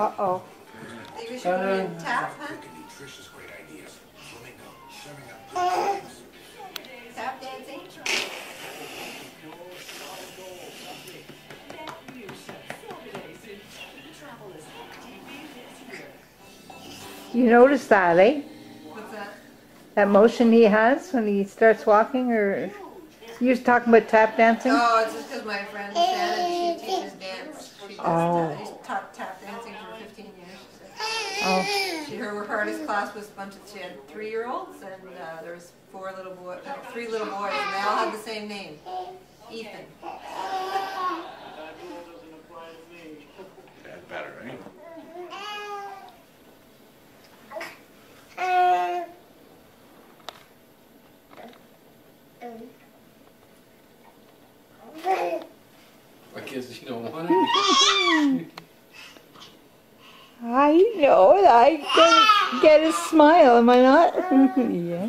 Uh oh. Think we should go Uh, and tap, huh? nutritious great ideas. Flamingo, serving up Tap dancing? You notice that, eh? What's that? That motion he has when he starts walking, or you was talking about tap dancing? Oh, it's just because my friend Shannon, she teaches dance. She does, Oh. she's taught tap dancing for 15 years. she said. Oh, She, her hardest class was a bunch of, she had three-year-olds and uh, there was four little boys, uh, three little boys, and they all had the same name, Ethan. Bad better, right? I guess you don't want it. I know I can get a smile, am I not? yeah.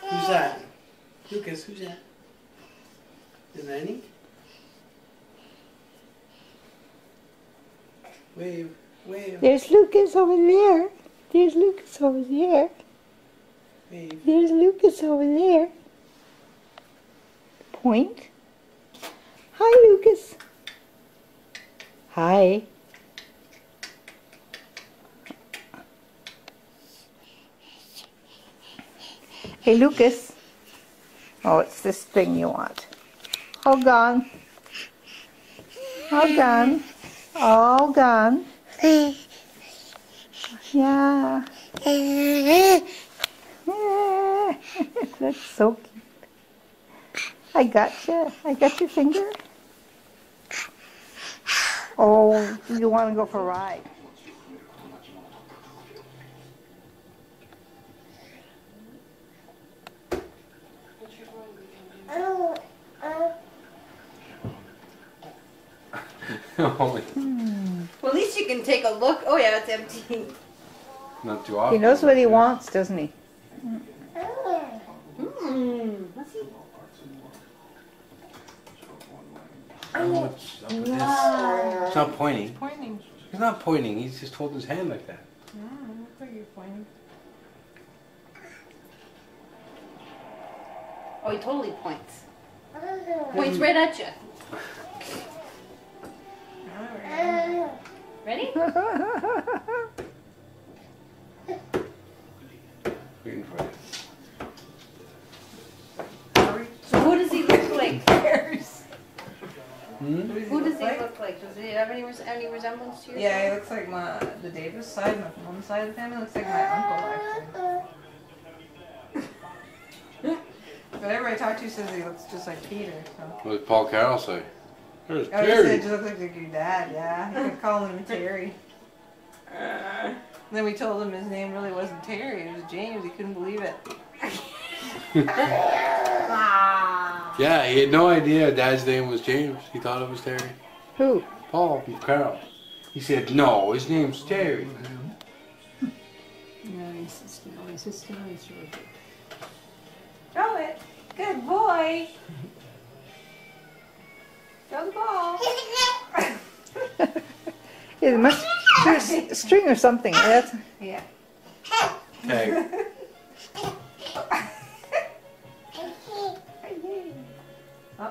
Who's that? Lucas, who's that? Is Nanny? Wave, wave, There's Lucas over there. There's Lucas over there. wave. There's Lucas over there. Point. Hi, Lucas. Hi. Hey, Lucas. Oh, it's this thing you want. All gone. All gone. All gone. Yeah. yeah. That's so cute. I got you. I got your finger. Oh, you want to go for a ride? Only Well, at least you can take a look. Oh yeah, it's empty. not too often. He knows what he wants, doesn't he? Hmm. Let's see. I don't know what's up with this. It's not pointing. Pointing. He's not pointing. He's just holding his hand like that. Mm, looks like you're pointing. Oh, he totally points. Points right at you. Ready? Waiting for it. So who does he look like? Hmm? Who does he look like? Does he have any, res- any resemblance to you? Yeah, he looks like my the Davis side, my mom's side of the family looks like my uncle actually. but everybody I talk to says he looks just like Peter. So. What did Paul Carroll say? There's I would say it Terry. just looks like your dad. Yeah, he kept calling him Terry. then we told him his name really wasn't Terry; it was James. He couldn't believe it. Ah. Yeah, he had no idea Dad's name was James. He thought it was Terry. Who? Paul Carl. He said, no, his name's Terry. Nice, it's nice, it's nice. Roger. Throw it. Good boy. Throw the ball. It must there's a string or something. That's, Yeah. Tag. Uh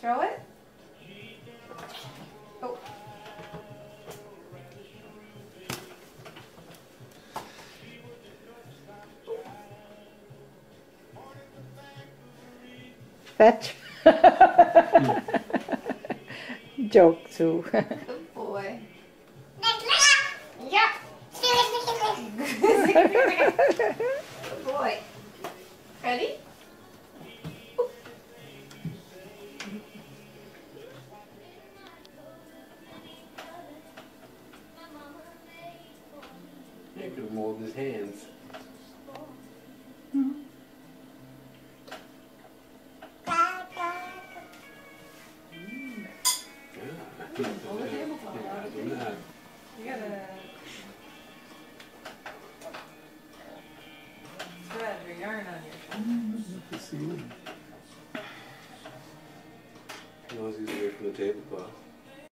Throw it. Oh. fetch. Joke too. Good boy. Good boy. Ready? Hands.